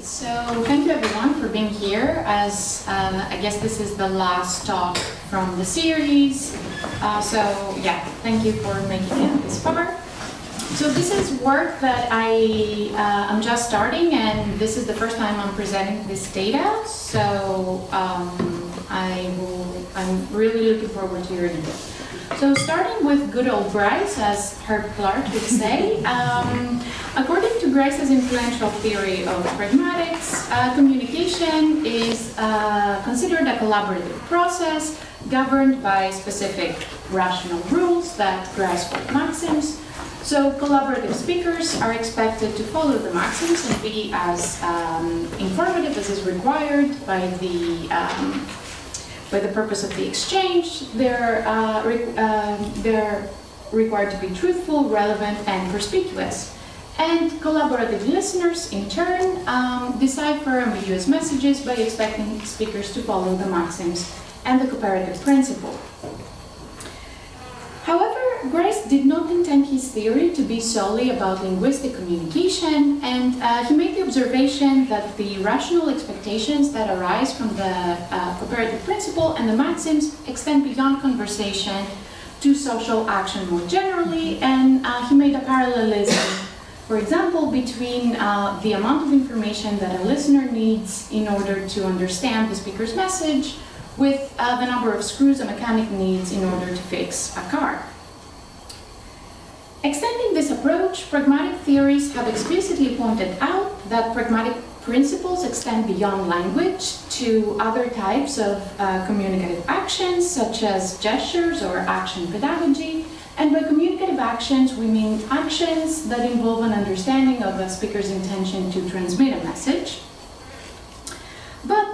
so thank you everyone for being here as uh, I guess this is the last talk from the series. Uh, so yeah, thank you for making it this far. So this is work that I uh, am just starting and this is the first time I'm presenting this data. So um, I will, I'm really looking forward to hearing it. So starting with good old Grice, as Herb Clark would say, um, according to Grice's influential theory of pragmatics, uh, communication is uh, considered a collaborative process governed by specific rational rules that called maxims. So collaborative speakers are expected to follow the maxims and be as um, informative as is required by the um, by the purpose of the exchange, they're, uh, re um, they're required to be truthful, relevant, and perspicuous. And collaborative listeners, in turn, um, decipher ambiguous messages by expecting speakers to follow the maxims and the cooperative principle. However, Grice did not intend his theory to be solely about linguistic communication, and uh, he made the observation that the rational expectations that arise from the uh, cooperative principle and the maxims extend beyond conversation to social action more generally, and uh, he made a parallelism, for example, between uh, the amount of information that a listener needs in order to understand the speaker's message with uh, the number of screws a mechanic needs in order to fix a car. Extending this approach, pragmatic theories have explicitly pointed out that pragmatic principles extend beyond language to other types of uh, communicative actions, such as gestures or action pedagogy. And by communicative actions, we mean actions that involve an understanding of a speaker's intention to transmit a message.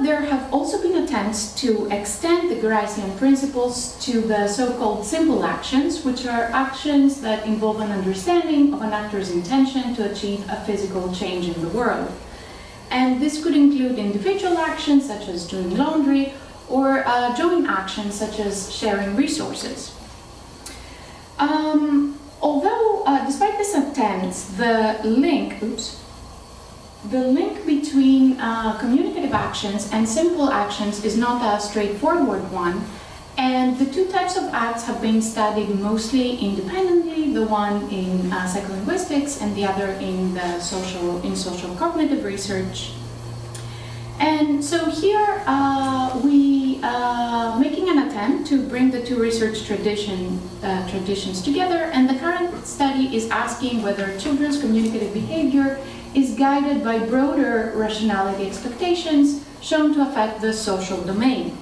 There have also been attempts to extend the Gricean principles to the so-called simple actions, which are actions that involve an understanding of an actor's intention to achieve a physical change in the world. And this could include individual actions, such as doing laundry, or uh, joint actions, such as sharing resources. Um, although, uh, despite these attempts, the link, oops, the link between uh, communicative actions and simple actions is not a straightforward one, and the two types of acts have been studied mostly independently, the one in uh, psycholinguistics and the other in the social in social cognitive research. And so here uh, we are uh, making an attempt to bring the two research tradition, uh, traditions together, and the current study is asking whether children's communicative behavior is guided by broader rationality expectations shown to affect the social domain.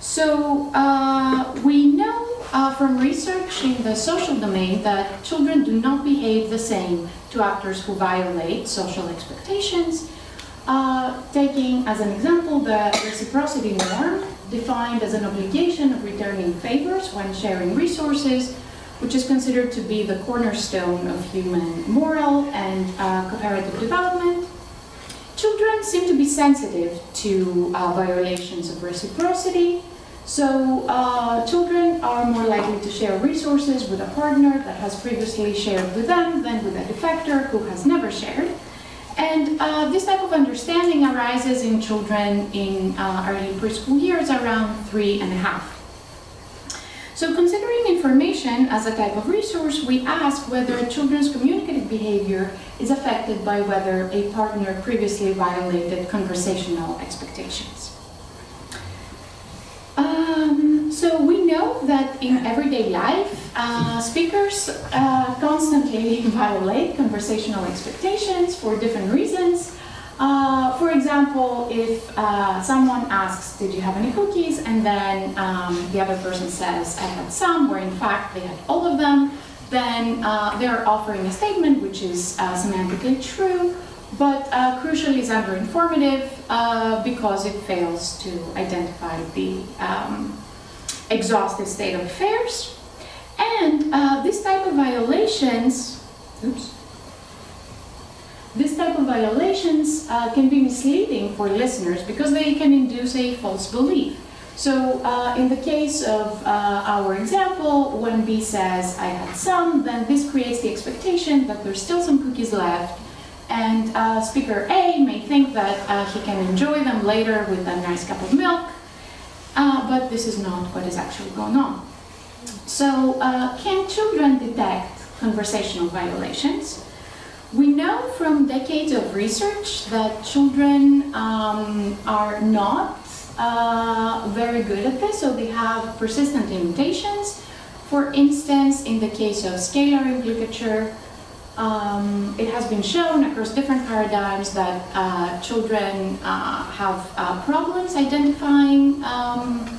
So uh, we know uh, from research in the social domain that children do not behave the same to actors who violate social expectations. Uh, taking as an example the reciprocity norm, defined as an obligation of returning favors when sharing resources, which is considered to be the cornerstone of human moral and uh, cooperative development. Children seem to be sensitive to uh, violations of reciprocity, so uh, children are more likely to share resources with a partner that has previously shared with them than with a defector who has never shared. And uh, this type of understanding arises in children in uh, early preschool years around three and a half. So considering information as a type of resource, we ask whether children's communicative behavior is affected by whether a partner previously violated conversational expectations. Um, so we know that in everyday life, uh, speakers uh, constantly violate conversational expectations for different reasons. Uh, for example, if uh, someone asks, did you have any cookies? And then um, the other person says, I had some, where in fact they had all of them, then uh, they're offering a statement which is uh, semantically true, but uh, crucially is underinformative because it fails to identify the um, exhaustive state of affairs. And this type of violations, oops, this type of violations uh, can be misleading for listeners because they can induce a false belief. So uh, in the case of uh, our example, when B says, I had some, then this creates the expectation that there's still some cookies left, and uh, speaker A may think that uh, he can enjoy them later with a nice cup of milk, uh, but this is not what is actually going on. So, uh, can children detect conversational violations? We know from decades of research that children um, are not uh, very good at this, so they have persistent limitations. For instance, in the case of scalar implicature, um, it has been shown across different paradigms that uh, children uh, have uh, problems identifying um,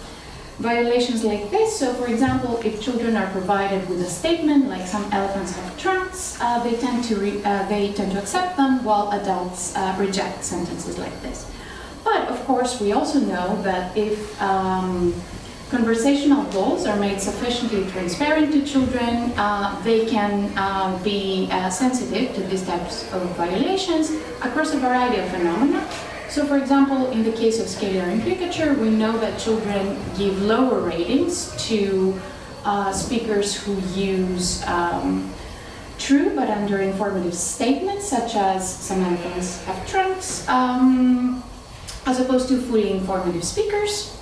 violations like this. So for example, if children are provided with a statement like some elephants have trunks, uh, they, tend to uh, they tend to accept them while adults uh, reject sentences like this. But of course, we also know that if um, conversational goals are made sufficiently transparent to children, uh, they can uh, be uh, sensitive to these types of violations across a variety of phenomena. So for example, in the case of scalar implicature, we know that children give lower ratings to uh, speakers who use um, true but under informative statements, such as some elephants have trunks, um, as opposed to fully informative speakers.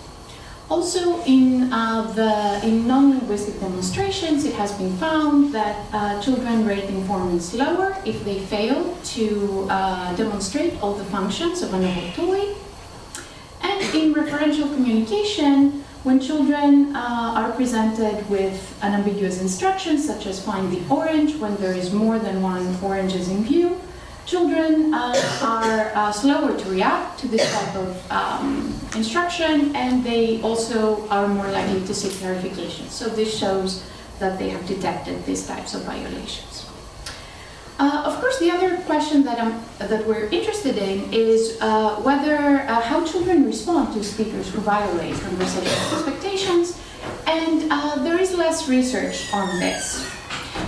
Also, in, uh, the, in non-linguistic demonstrations, it has been found that uh, children rate informants lower if they fail to uh, demonstrate all the functions of a novel toy. And in referential communication, when children uh, are presented with an ambiguous instruction, such as find the orange when there is more than one oranges in view, Children uh, are uh, slower to react to this type of um, instruction and they also are more likely to seek clarification. So this shows that they have detected these types of violations. Uh, of course, the other question that, I'm, that we're interested in is uh, whether uh, how children respond to speakers who violate conversational expectations, and uh, there is less research on this.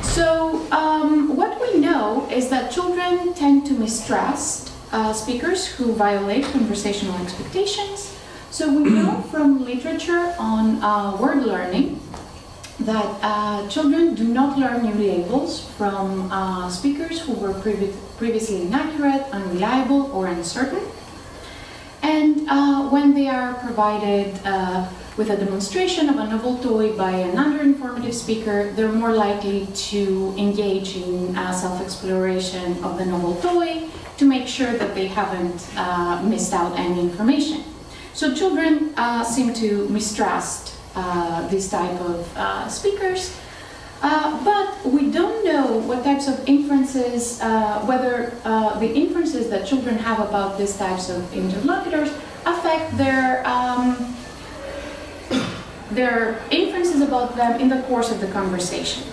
So um, what we know is that children tend to mistrust uh, speakers who violate conversational expectations. So we know from literature on uh, word learning that uh, children do not learn new labels from uh, speakers who were previ previously inaccurate, unreliable, or uncertain. And uh, when they are provided uh, with a demonstration of a novel toy by an under-informative speaker, they're more likely to engage in uh, self-exploration of the novel toy to make sure that they haven't uh, missed out any information. So children uh, seem to mistrust uh, this type of uh, speakers, uh, but we don't know what types of inferences, whether the inferences that children have about these types of interlocutors affect their um, their inferences about them in the course of the conversation.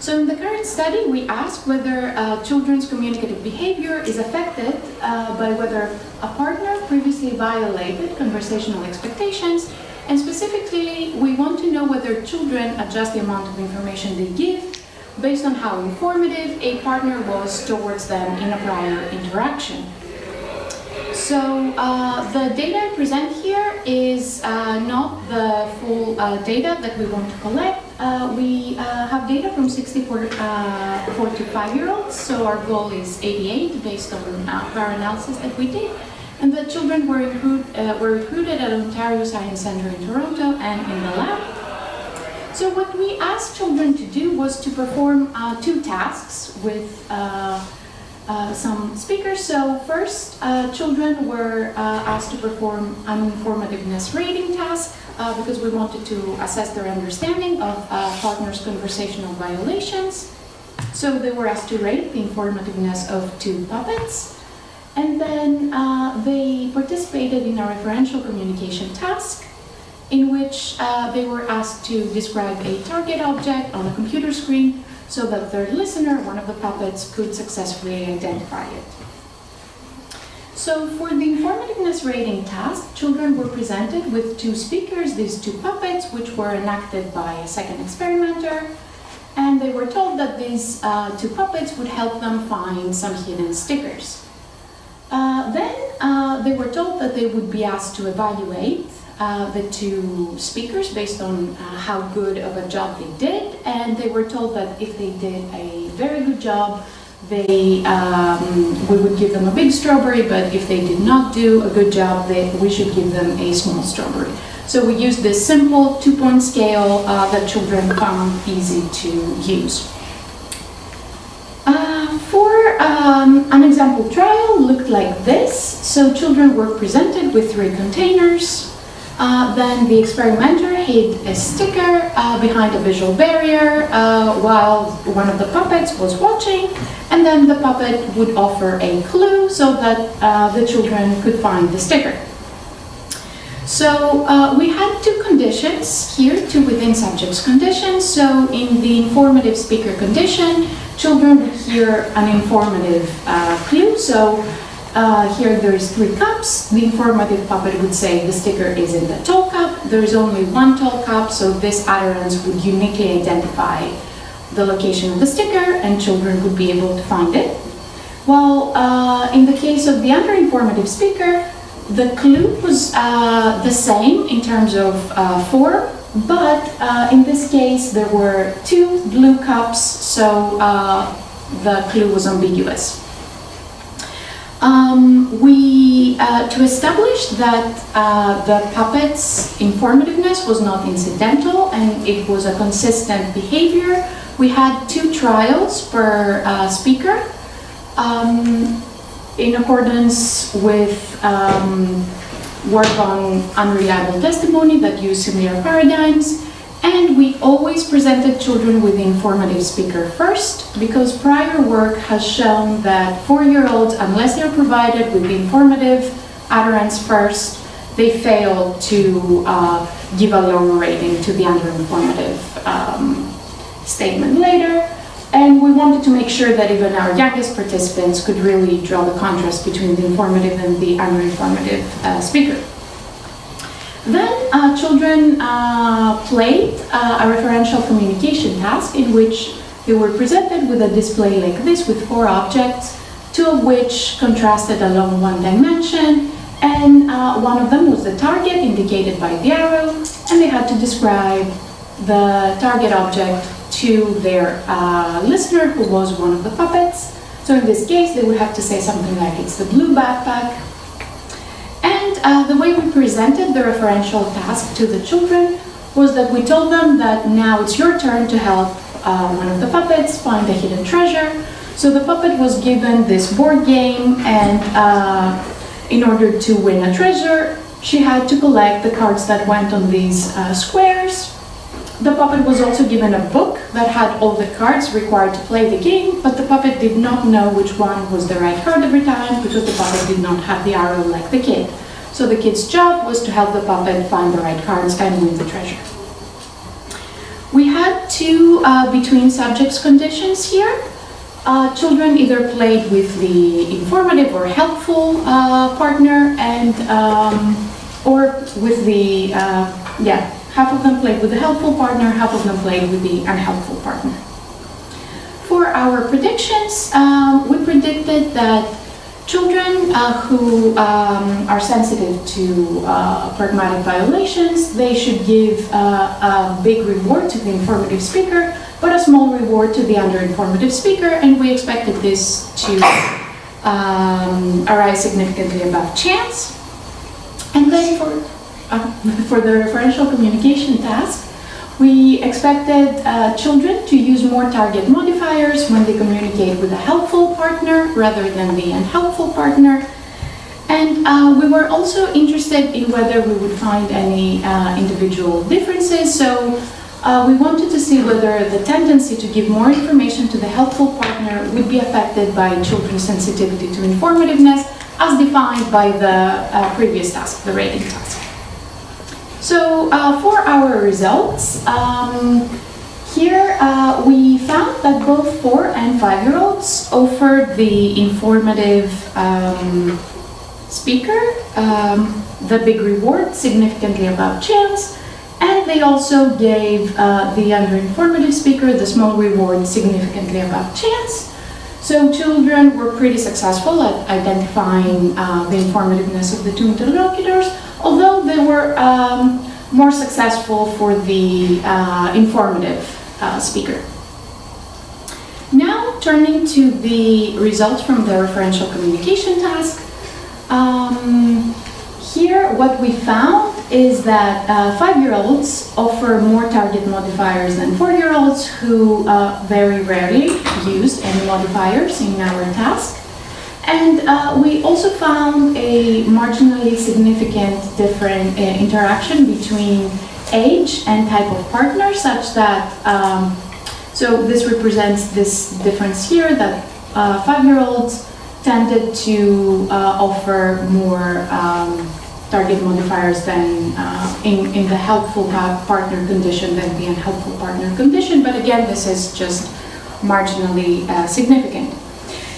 So in the current study, we asked whether uh, children's communicative behavior is affected uh, by whether a partner previously violated conversational expectations, and specifically, we want to know whether children adjust the amount of information they give based on how informative a partner was towards them in a prior interaction. So uh, the data I present here is uh, not the full uh, data that we want to collect. Uh, we uh, have data from 64 uh, 4 to 5 year olds, so our goal is 88 based on our analysis that we did. And the children were, recruit, were recruited at Ontario Science Centre in Toronto and in the lab. So what we asked children to do was to perform two tasks with uh, some speakers. So first, uh, children were uh, asked to perform an informativeness rating task uh, because we wanted to assess their understanding of uh, partners' conversational violations. So they were asked to rate the informativeness of two puppets. And then they participated in a referential communication task in which they were asked to describe a target object on a computer screen so that their listener, one of the puppets, could successfully identify it. So for the informativeness rating task, children were presented with two speakers, these two puppets, which were enacted by a second experimenter, and they were told that these uh, two puppets would help them find some hidden stickers. Uh, then uh, they were told that they would be asked to evaluate uh, the two speakers based on uh, how good of a job they did, and they were told that if they did a very good job, they, um, we would give them a big strawberry, but if they did not do a good job, they, we should give them a small strawberry. So we used this simple two-point scale uh, that children found easy to use. Uh, for um, an example trial looked like this. So children were presented with three containers. Uh, then the experimenter hid a sticker uh, behind a visual barrier uh, while one of the puppets was watching, and then the puppet would offer a clue so that uh, the children could find the sticker. So uh, we had two conditions here, two within subjects conditions. So in the informative speaker condition, children would hear an informative clue. So uh, here there's three cups. The informative puppet would say the sticker is in the tall cup. There's only one tall cup, so this utterance would uniquely identify the location of the sticker and children would be able to find it. While uh, in the case of the underinformative speaker, the clue was uh, the same in terms of uh, form, but uh, in this case there were two blue cups, so uh, the clue was ambiguous. Um, we, uh, to establish that uh, the puppet's informativeness was not incidental and it was a consistent behavior, we had two trials per speaker. Um, in accordance with um, work on unreliable testimony that use similar paradigms. And we always presented children with the informative speaker first because prior work has shown that four-year-olds, unless they're provided with the informative utterance first, they fail to uh, give a lower rating to the underinformative um, statement later. And we wanted to make sure that even our youngest participants could really draw the contrast between the informative and the uninformative uh, speaker. Then uh, children uh, played uh, a referential communication task in which they were presented with a display like this with four objects, two of which contrasted along one dimension, and uh, one of them was the target indicated by the arrow, and they had to describe the target object to their uh, listener who was one of the puppets. So in this case, they would have to say something like, it's the blue backpack. Uh, the way we presented the referential task to the children was that we told them that now it's your turn to help uh, one of the puppets find a hidden treasure. So the puppet was given this board game and uh, in order to win a treasure, she had to collect the cards that went on these uh, squares the puppet was also given a book that had all the cards required to play the game, but the puppet did not know which one was the right card every time because the puppet did not have the arrow like the kid. So the kid's job was to help the puppet find the right cards and win the treasure. We had two uh, between subjects conditions here. Uh, children either played with the informative or helpful uh, partner and um, or with the uh, yeah Half of them played with the helpful partner, half of them played with the unhelpful partner. For our predictions, um, we predicted that children uh, who um, are sensitive to uh, pragmatic violations, they should give uh, a big reward to the informative speaker, but a small reward to the under-informative speaker, and we expected this to um, arise significantly above chance. And then for uh, for the referential communication task, we expected uh, children to use more target modifiers when they communicate with a helpful partner rather than the unhelpful partner. And uh, we were also interested in whether we would find any uh, individual differences. So uh, we wanted to see whether the tendency to give more information to the helpful partner would be affected by children's sensitivity to informativeness as defined by the uh, previous task, the rating task. So uh, for our results, um, here uh, we found that both four and five-year-olds offered the informative um, speaker um, the big reward significantly above chance, and they also gave uh, the under-informative speaker the small reward significantly above chance. So children were pretty successful at identifying uh, the informativeness of the two interlocutors, although they were um, more successful for the uh, informative uh, speaker. Now, turning to the results from the referential communication task. Um, here, what we found is that uh, five-year-olds offer more target modifiers than four-year-olds who uh, very rarely used any modifiers in our task. And uh, we also found a marginally significant different uh, interaction between age and type of partner such that, um, so this represents this difference here that uh, five-year-olds tended to uh, offer more um, target modifiers than uh, in, in the helpful partner condition than the unhelpful partner condition. But again, this is just marginally uh, significant.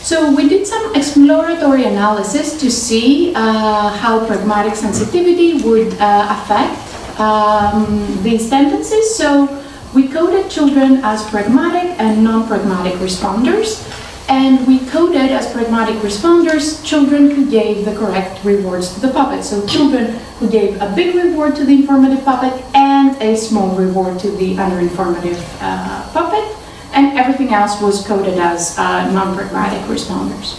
So we did some exploratory analysis to see uh, how pragmatic sensitivity would uh, affect um, these tendencies. So we coded children as pragmatic and non-pragmatic responders. And we coded as pragmatic responders children who gave the correct rewards to the puppet. So children who gave a big reward to the informative puppet and a small reward to the underinformative uh, puppet and everything else was coded as uh, non-pragmatic responders.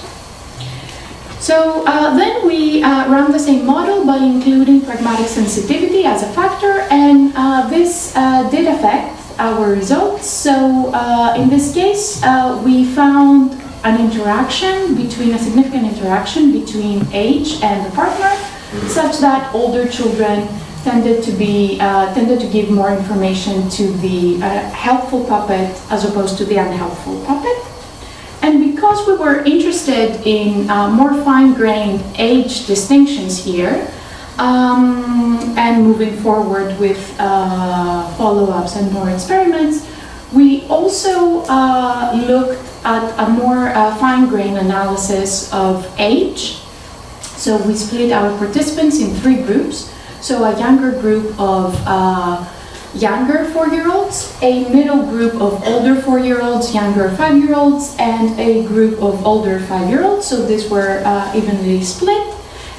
So uh, then we uh, ran the same model by including pragmatic sensitivity as a factor, and uh, this uh, did affect our results. So uh, in this case, we found an interaction between a significant interaction between age and the partner, such that older children tended to be uh, tended to give more information to the uh, helpful puppet as opposed to the unhelpful puppet. And because we were interested in uh, more fine-grained age distinctions here, um, and moving forward with uh, follow-ups and more experiments, we also uh, looked at a more uh, fine-grained analysis of age. So we split our participants in three groups. So a younger group of uh, younger four-year-olds, a middle group of older four-year-olds, younger five-year-olds, and a group of older five-year-olds. So these were uh, evenly split.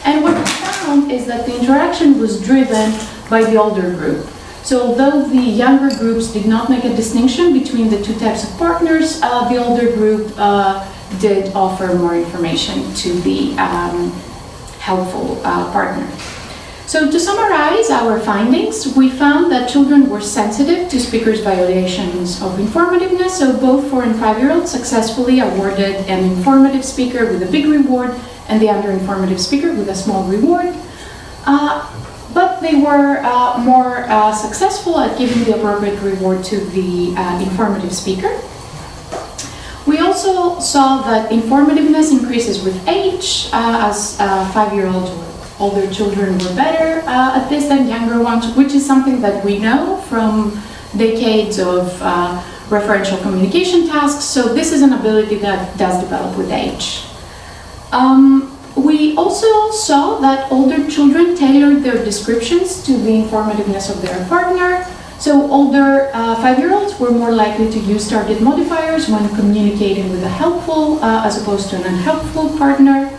And what we found is that the interaction was driven by the older group. So although the younger groups did not make a distinction between the two types of partners, uh, the older group uh, did offer more information to the um, helpful uh, partner. So to summarize our findings, we found that children were sensitive to speakers' violations of informativeness, so both four and five-year-olds successfully awarded an informative speaker with a big reward and the under-informative speaker with a small reward. Uh, they were uh, more uh, successful at giving the appropriate reward to the uh, informative speaker. We also saw that informativeness increases with age uh, as uh, five-year-olds older children were better at this than younger ones, which is something that we know from decades of referential communication tasks. So this is an ability that does develop with age. Um, we also saw that older children tailored their descriptions to the informativeness of their partner. So older uh, five-year-olds were more likely to use target modifiers when communicating with a helpful uh, as opposed to an unhelpful partner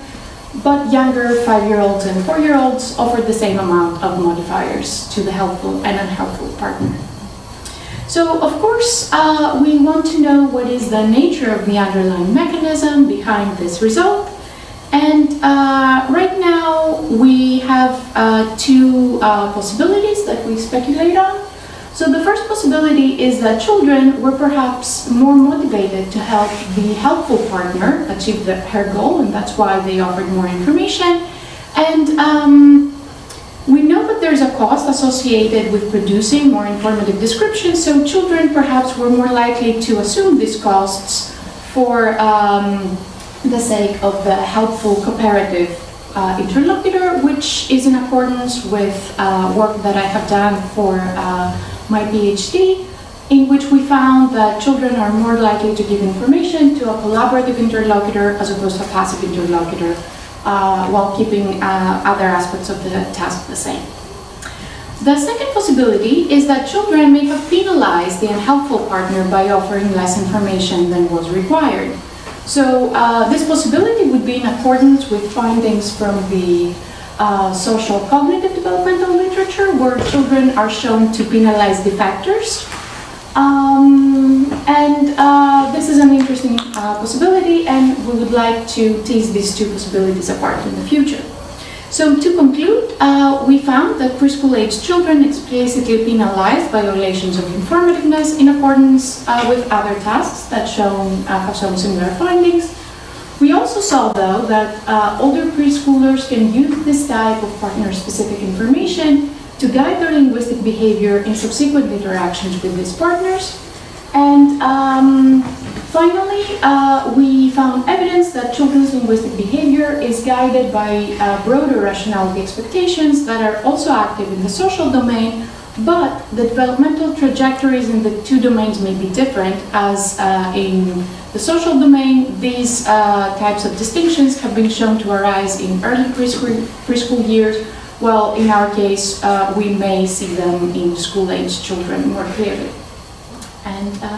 but younger five-year-olds and four-year-olds offered the same amount of modifiers to the helpful and unhelpful partner. So, of course, uh, we want to know what is the nature of the underlying mechanism behind this result. And uh, right now, we have uh, two uh, possibilities that we speculate on. So the first possibility is that children were perhaps more motivated to help the helpful partner achieve the, her goal, and that's why they offered more information. And um, we know that there's a cost associated with producing more informative descriptions, so children perhaps were more likely to assume these costs for um, the sake of the helpful cooperative uh, interlocutor, which is in accordance with uh, work that I have done for uh, my PhD, in which we found that children are more likely to give information to a collaborative interlocutor as opposed to a passive interlocutor, uh, while keeping uh, other aspects of the task the same. The second possibility is that children may have penalized the unhelpful partner by offering less information than was required. So uh, this possibility would be in accordance with findings from the uh, social cognitive developmental literature where children are shown to penalize defectors. Um, and uh, this is an interesting uh, possibility, and we would like to tease these two possibilities apart in the future. So to conclude, uh, we found that preschool-age children explicitly penalize violations of informativeness in accordance uh, with other tasks that shown, uh, have shown similar findings. We also saw, though, that uh, older preschoolers can use this type of partner-specific information to guide their linguistic behavior in subsequent interactions with these partners. And um, finally, uh, we found evidence that children's linguistic behavior is guided by uh, broader rationality expectations that are also active in the social domain, but the developmental trajectories in the two domains may be different, as uh, in the social domain, these uh, types of distinctions have been shown to arise in early preschool, preschool years, while in our case, uh, we may see them in school-age children more clearly. And uh,